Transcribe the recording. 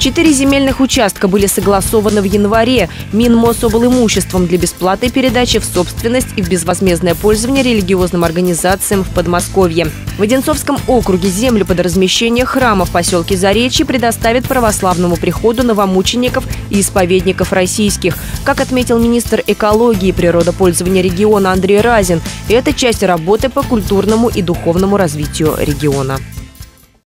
Четыре земельных участка были согласованы в январе Минмособлимуществом для бесплатной передачи в собственность и в безвозмездное пользование религиозным организациям в Подмосковье. В Одинцовском округе землю под размещение храма в поселке Заречье предоставят православному приходу новомучеников и исповедников российских. Как отметил министр экологии и природопользования региона Андрей Разин, это часть работы по культурному и духовному развитию региона.